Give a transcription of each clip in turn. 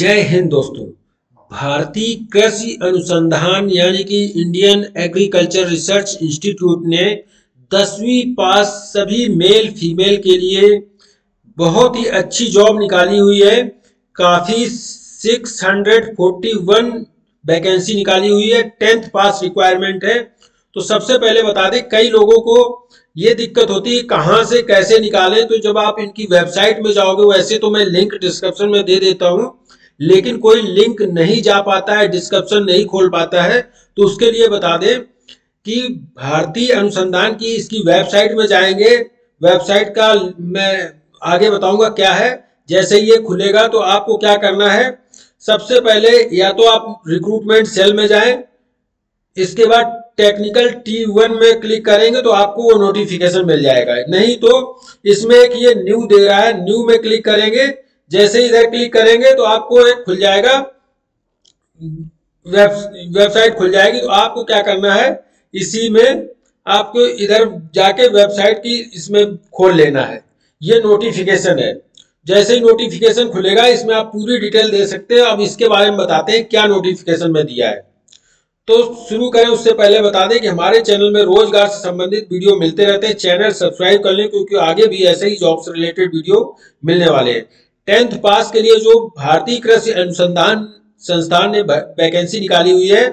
जय हिंद दोस्तों। भारतीय कृषि अनुसंधान यानी कि इंडियन एग्रीकल्चर रिसर्च इंस्टीट्यूट ने दसवीं पास सभी मेल फीमेल के लिए बहुत ही अच्छी जॉब निकाली हुई है। काफ़ी 641 वैकेंसी निकाली हुई है। टेंथ पास रिक्वायरमेंट है। तो सबसे पहले बता दें, कई लोगों को ये दिक्कत होती है, कहाँ से कैसे निकालें? तो जब आप इनकी वेबसाइट में जाओगे, वैसे तो मैं लिंक डिस्क्रिप्शन में दे देता हूँ। लेकिन कोई लिंक नहीं जा पाता है, डिस्क्रिप्शन नहीं खोल पाता है तो उसके लिए बता दें कि भारतीय अनुसंधान की इसकी वेबसाइट में जाएँगे। वेबसाइट का मैं आगे बताऊँगा क्या है। जैसे ये खुलेगा तो आपको क्या करना है, सबसे पहले या तो आप रिक्रूटमेंट सेल में जाएँ, इसके बाद टेक्निकल टी वन में क्लिक करेंगे तो आपको वो नोटिफिकेशन मिल जाएगा। नहीं तो इसमें एक ये न्यू दे रहा है न्यू में क्लिक करेंगे जैसे इधर क्लिक करेंगे तो आपको एक खुल जाएगा। वेब, वेबसाइट खुल जाएगी। तो आपको क्या करना है? इसी में आपको इधर जाके वेबसाइट की इसमें खोल लेना है। ये नोटिफिकेशन है। जैसे ही नोटिफिकेशन खुलेगा, इसमें आप पूरी डिटेल दे सकते हैं। अब इसके बारे में बताते हैं क्या नोटिफिकेशन में दिया है। तो शुरू करें, उससे पहले बता दें कि हमारे चैनल में रोज़गार से संबंधित वीडियो मिलते रहते हैं। चैनल सब्सक्राइब कर लें, क्योंकि आगे भी ऐसे ही जॉब से रिलेटेड वीडियो मिलने वाले हैं। टेंथ पास के लिए जो भारतीय कृषि अनुसंधान संस्थान ने वैकेंसी निकाली हुई है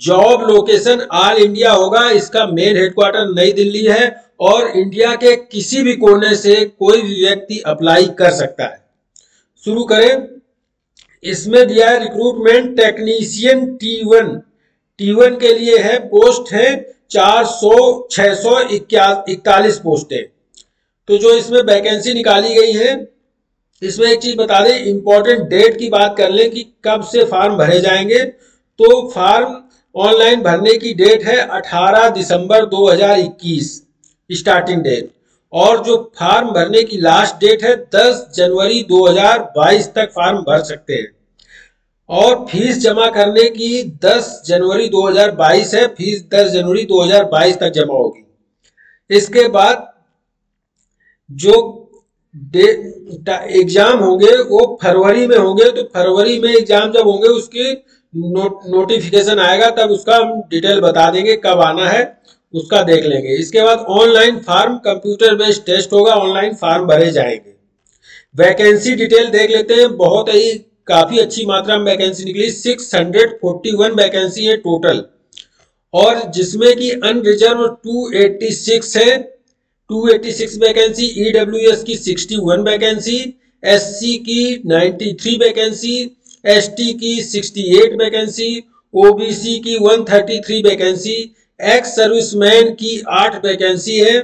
जॉब लोकेशन ऑल इंडिया होगा। इसका मेन हेडक्वार्टर नई दिल्ली है और इंडिया के किसी भी कोने से कोई भी व्यक्ति अप्लाई कर सकता है। शुरू करें। इसमें दिया है recruitment technician T one T one के लिए है पोस्ट है चार सौ, छह सौ इकतालीस पोस्ट तो जो इसमें वैकेंसी निकाली गई है इसमें एक चीज़ बता दें इंपॉर्टेंट डेट की बात कर लें कि कब से फॉर्म भरे जाएँगे। तो फॉर्म ऑनलाइन भरने की डेट है 18 दिसंबर 2021 स्टार्टिंग डेट और जो फॉर्म भरने की लास्ट डेट है 10 जनवरी 2022 तक फॉर्म भर सकते हैं। और फ़ीस जमा करने की 10 जनवरी 2022 है फ़ीस 10 जनवरी 2022 तक जमा होगी। इसके बाद जो एग्ज़ाम होंगे वो फरवरी में होंगे तो फरवरी में एग्ज़ाम जब होंगे उसकी नो, नोटिफिकेशन आएगा तब उसका हम डिटेल बता देंगे कब आना है उसका देख लेंगे। इसके बाद online form computer based test होगा ऑनलाइन फॉर्म भरे जाएँगे। वैकेंसी डिटेल देख लेते हैं बहुत ही काफ़ी अच्छी मात्रा में वैकेंसी निकली 641 वैकेंसी है टोटल और जिसमें कि अनरिजर्व 286 है 286 वैकेंसी ईडब्ल्यूएस की 61 वैकेंसी एससी की 93 वैकेंसी एसटी की 68 वैकेंसी ओबीसी की 133 वैकेंसी एक्स सर्विसमैन की आठ वैकेंसी है,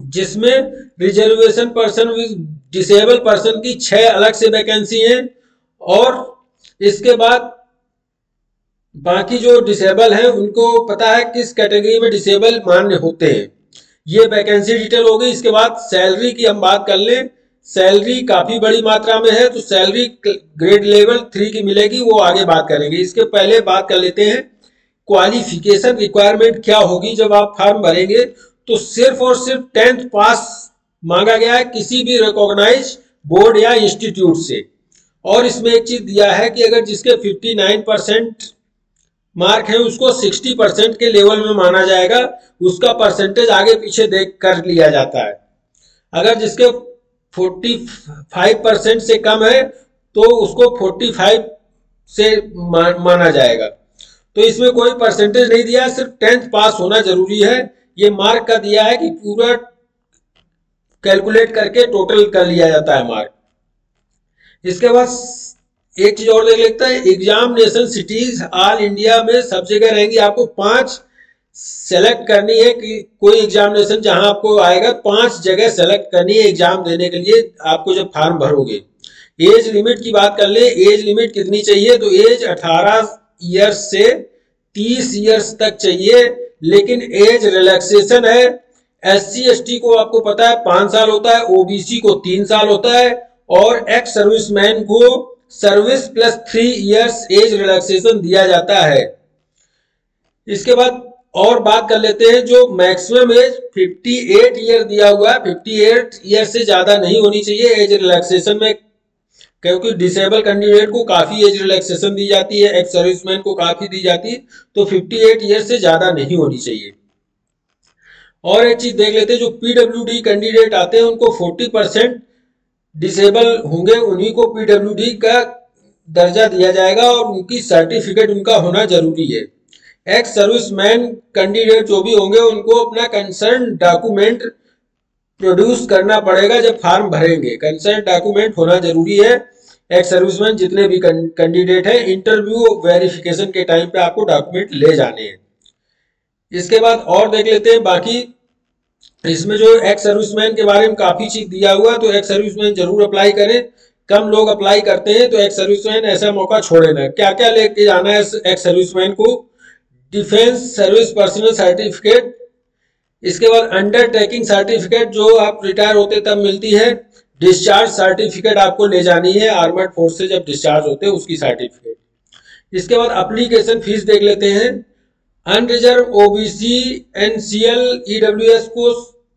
जिसमें रिजर्वेशन पर्सन डिसेबल पर्सन की छह अलग से वैकेंसी है और इसके बाद बाकी जो डिसेबल हैं, उनको पता है किस कैटेगरी में डिसेबल मान्य होते हैं। ये वैकेंसी डिटेल होगी, इसके बाद सैलरी की हम बात कर लें। सैलरी काफ़ी बड़ी मात्रा में है तो सैलरी ग्रेड लेवल थ्री की मिलेगी, वो आगे बात करेंगे। इसके पहले बात कर लेते हैं क्वालिफिकेशन रिक्वायरमेंट क्या होगी जब आप फॉर्म भरेंगे। तो सिर्फ़ और सिर्फ़ टेंथ पास मांगा गया है किसी भी रिकॉग्नाइज बोर्ड या इंस्टीट्यूट से। और इसमें एक चीज़ दिया है कि अगर जिसके 59 परसेंट मार्क है उसको 60 परसेंट के लेवल में माना जाएगा। उसका परसेंटेज आगे पीछे देख कर लिया जाता है। अगर जिसके 45 परसेंट से कम है तो उसको 45 से माना जाएगा। तो इसमें कोई परसेंटेज नहीं दिया, सिर्फ़ टेंथ पास होना ज़रूरी है। ये मार्क का दिया है कि पूरा कैलकुलेट करके टोटल कर लिया जाता है मार्क। इसके बाद एक चीज़ और देख लेता है। एग्जामिनेशन सिटीज़ ऑल इंडिया में सब जगह रहेंगी। आपको पाँच सेलेक्ट करनी है कि कोई एग्जामिनेशन जहाँ आपको आएगा, पाँच जगह सेलेक्ट करनी है एग्ज़ाम देने के लिए आपको जब फॉर्म भरोगे। एज लिमिट की बात कर ले एज लिमिट कितनी चाहिए? तो एज 18 ईयर्स से 30 ईयर्स तक चाहिए, लेकिन एज रिलैक्सेशन है। एस सी को आपको पता है, पाँच साल होता है ओबीसी को तीन साल होता है, और एक्स सर्विसमैन को service plus three years age relaxation दिया जाता है। इसके बाद और बात कर लेते हैं जो मैक्सिमम एज 58 ईयर दिया हुआ है। 58 ईयर से ज़्यादा नहीं होनी चाहिए एज रिलैक्सेशन में, क्योंकि डिसेबल कैंडिडेट को काफ़ी एज रिलैक्सेशन दी जाती है, एक्स सर्विसमैन को काफ़ी दी जाती है तो 58 ईयर से ज़्यादा नहीं होनी चाहिए। और एक चीज़ देख लेते हैं, जो पीडब्ल्यू कैंडिडेट आते हैं, उनको 40 परसेंट डिसेबल होंगे, उन्हीं को पीडब्ल्यू का दर्जा दिया जाएगा और उनकी सर्टिफिकेट उनका होना ज़रूरी है। एक्स सर्विसमैन कैंडिडेट जो भी होंगे, उनको अपना कंसर्न डॉक्यूमेंट प्रोड्यूस करना पड़ेगा जब फॉर्म भरेंगे। कंसर्न डॉक्यूमेंट होना ज़रूरी है। एक्स सर्विसमैन जितने भी कैंडिडेट हैं इंटरव्यू वेरिफिकेशन के टाइम पे आपको डॉक्यूमेंट ले जाने हैं। इसके बाद और देख लेते हैं, बाकी इसमें जो एक्स सर्विसमैन के बारे में काफ़ी चीज़ दिया हुआ तो एक्स सर्विसमैन ज़रूर अप्लाई करें। कम लोग अप्लाई करते हैं तो एक्स सर्विसमैन ऐसा मौका छोड़े ना। क्या क्या लेके जाना है एक्स सर्विसमैन को? डिफेंस सर्विस पर्सनल सर्टिफिकेट इसके बाद अंडर टेकिंग सर्टिफिकेट जो आप रिटायर होते तब मिलती है। डिस्चार्ज सर्टिफिकेट आपको ले जानी है आर्मर्ड फोर्स से जब डिस्चार्ज होते हैं, उसकी सर्टिफिकेट इसके बाद अप्लीकेशन फ़ीस देख लेते हैं। अनरिजर्व ओबीसी एनसीएल ईडब्ल्यूएस को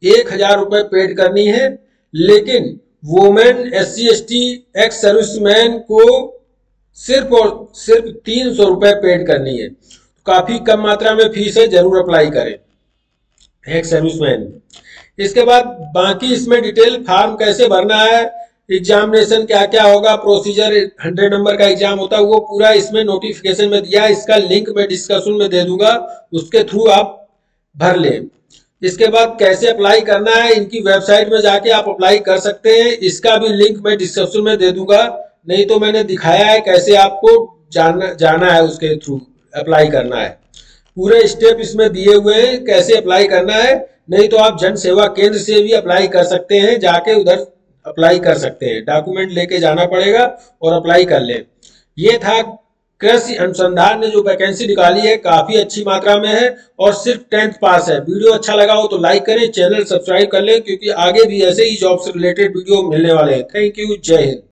एक हज़ार रुपए पेड करनी है। लेकिन women S C S T ex serviceman को सिर्फ़ और सिर्फ़ तीन सौ रुपए पेड करनी है। काफ़ी कम मात्रा में फ़ीस है, ज़रूर अप्लाई करें। एक्स सर्विसमैन इसके बाद बाकी इसमें डिटेल फॉर्म कैसे भरना है एग्जामिनेशन क्या क्या होगा प्रोसीजर हंड्रेड नंबर का एग्ज़ाम होता है, वो पूरा इसमें नोटिफिकेशन में दिया इसका लिंक मैं डिस्कशन में दे दूँगा, उसके थ्रू आप भर लें। इसके बाद कैसे अप्लाई करना है, इनकी वेबसाइट में जाके आप अप्लाई कर सकते हैं, इसका भी लिंक मैं डिस्क्रिप्शन में दे दूँगा, नहीं तो मैंने दिखाया है कैसे आपको जाना जाना है उसके थ्रू अप्लाई करना है। पूरे स्टेप इसमें दिए हुए हैं, कैसे अप्लाई करना है, नहीं तो आप जन सेवा केंद्र से भी अप्लाई कर सकते हैं, जाके उधर अप्लाई कर सकते हैं। डॉक्यूमेंट लेके जाना पड़ेगा और अप्लाई कर ले। ये था कृषि अनुसंधान ने जो वैकेंसी निकाली है, काफ़ी अच्छी मात्रा में है और सिर्फ़ टेंथ पास है। वीडियो अच्छा लगा हो तो लाइक करें चैनल सब्सक्राइब कर लें, क्योंकि आगे भी ऐसे ही जॉब से रिलेटेड वीडियो मिलने वाले हैं। थैंक यू जय हिंद